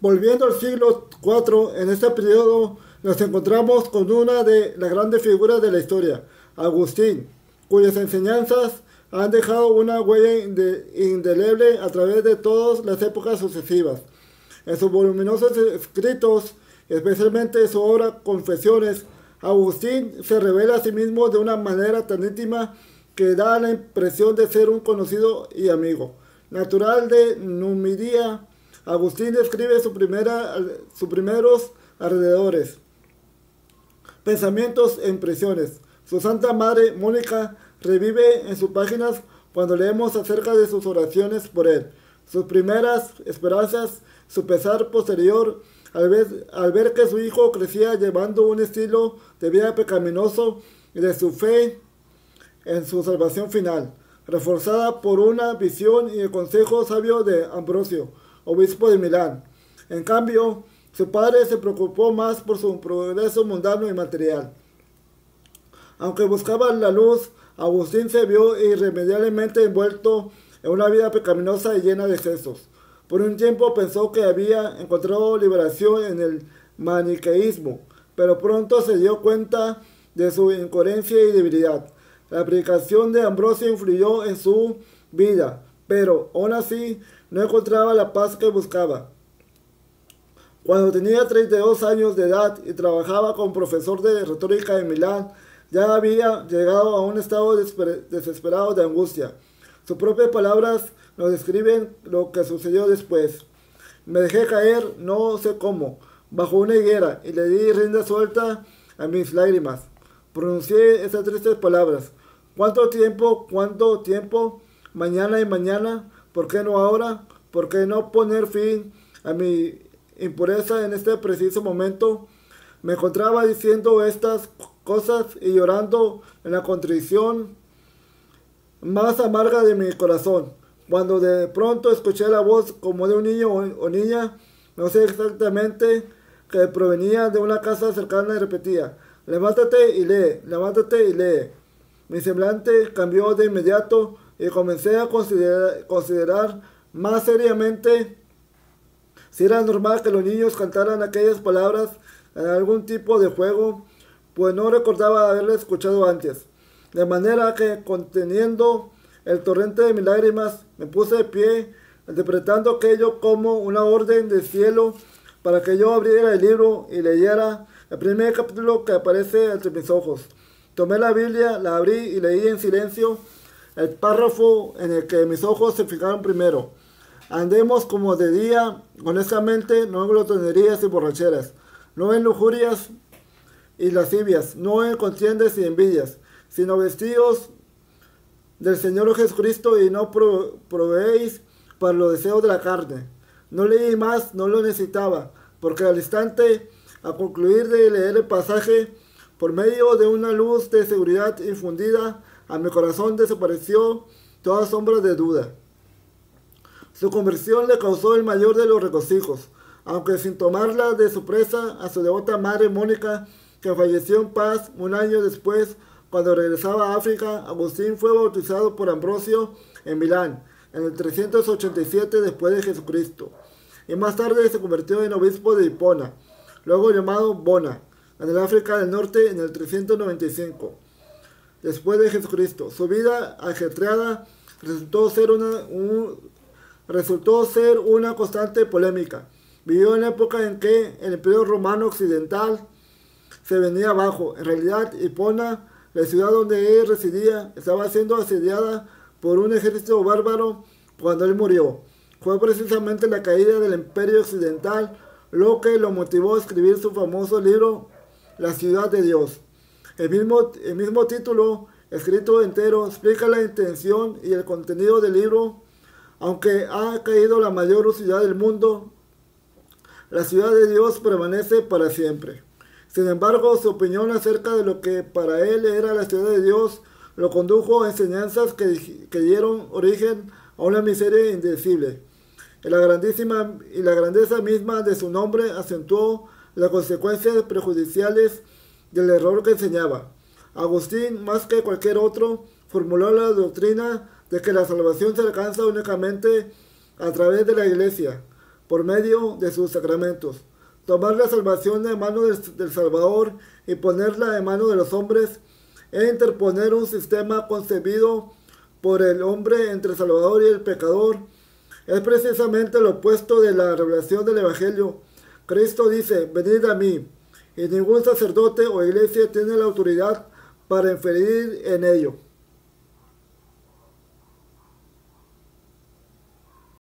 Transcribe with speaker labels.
Speaker 1: Volviendo al siglo IV, en este periodo nos encontramos con una de las grandes figuras de la historia, Agustín, cuyas enseñanzas han dejado una huella indeleble a través de todas las épocas sucesivas. En sus voluminosos escritos, especialmente en su obra Confesiones, Agustín se revela a sí mismo de una manera tan íntima que da la impresión de ser un conocido y amigo. Natural de Numidia, Agustín describe sus primeros alrededores, pensamientos e impresiones. Su Santa Madre, Mónica, revive en sus páginas cuando leemos acerca de sus oraciones por él, sus primeras esperanzas, su pesar posterior, al ver, al ver que su hijo crecía llevando un estilo de vida pecaminoso y de su fe en su salvación final, reforzada por una visión y el consejo sabio de Ambrosio, obispo de Milán. En cambio, su padre se preocupó más por su progreso mundano y material. Aunque buscaba la luz, Agustín se vio irremediablemente envuelto en una vida pecaminosa y llena de excesos. Por un tiempo pensó que había encontrado liberación en el maniqueísmo, pero pronto se dio cuenta de su incoherencia y debilidad. La predicación de Ambrosio influyó en su vida, pero aún así no encontraba la paz que buscaba. Cuando tenía 32 años de edad y trabajaba como profesor de retórica en Milán, ya había llegado a un estado desesperado de angustia. Sus propias palabras nos describen lo que sucedió después. Me dejé caer, no sé cómo, bajo una higuera y le di rienda suelta a mis lágrimas. Pronuncié esas tristes palabras. ¿Cuánto tiempo? ¿Cuánto tiempo? Mañana y mañana. ¿Por qué no ahora? ¿Por qué no poner fin a mi impureza en este preciso momento? Me encontraba diciendo estas cosas y llorando en la contrición más amarga de mi corazón. Cuando de pronto escuché la voz como de un niño o, niña, no sé exactamente, que provenía de una casa cercana y repetía, levántate y lee, levántate y lee. Mi semblante cambió de inmediato y comencé a considerar, más seriamente si era normal que los niños cantaran aquellas palabras en algún tipo de juego, pues no recordaba haberle escuchado antes. De manera que, conteniendo el torrente de mis lágrimas, me puse de pie, interpretando aquello como una orden del cielo para que yo abriera el libro y leyera el primer capítulo que aparece entre mis ojos. Tomé la Biblia, la abrí y leí en silencio el párrafo en el que mis ojos se fijaron primero. Andemos como de día, honestamente, no en glotonerías y borracheras, no en lujurias y lascivias, no en contiendas y envidias, sino vestidos del Señor Jesucristo y no proveéis para los deseos de la carne. No leí más, no lo necesitaba, porque al instante, a concluir de leer el pasaje, por medio de una luz de seguridad infundida, a mi corazón desapareció toda sombra de duda. Su conversión le causó el mayor de los regocijos, aunque sin tomarla de sorpresa a su devota madre Mónica, que falleció en paz un año después cuando regresaba a África, Agustín fue bautizado por Ambrosio en Milán en el 387 después y más tarde se convirtió en obispo de Hipona, luego llamado Bona, en el África del Norte en el 395 después de Jesucristo. Su vida ajetreada resultó ser una, resultó ser una constante polémica. Vivió en la época en que el Imperio Romano Occidental se venía abajo. En realidad, Hipona la ciudad donde él residía estaba siendo asediada por un ejército bárbaro cuando él murió. Fue precisamente la caída del imperio occidental lo que lo motivó a escribir su famoso libro La ciudad de Dios. El mismo, el mismo título, escrito entero, explica la intención y el contenido del libro. Aunque ha caído la mayor ciudad del mundo, la ciudad de Dios permanece para siempre. Sin embargo, su opinión acerca de lo que para él era la ciudad de Dios lo condujo a enseñanzas que, dieron origen a una miseria indecible. Y la, grandísima, y la grandeza misma de su nombre acentuó las consecuencias prejudiciales del error que enseñaba. Agustín, más que cualquier otro, formuló la doctrina de que la salvación se alcanza únicamente a través de la iglesia. por medio de sus sacramentos. Tomar la salvación de mano del, Salvador y ponerla en mano de los hombres e interponer un sistema concebido por el hombre entre el Salvador y el pecador es precisamente lo opuesto de la revelación del Evangelio. Cristo dice, venid a mí, y ningún sacerdote o iglesia tiene la autoridad para inferir en ello.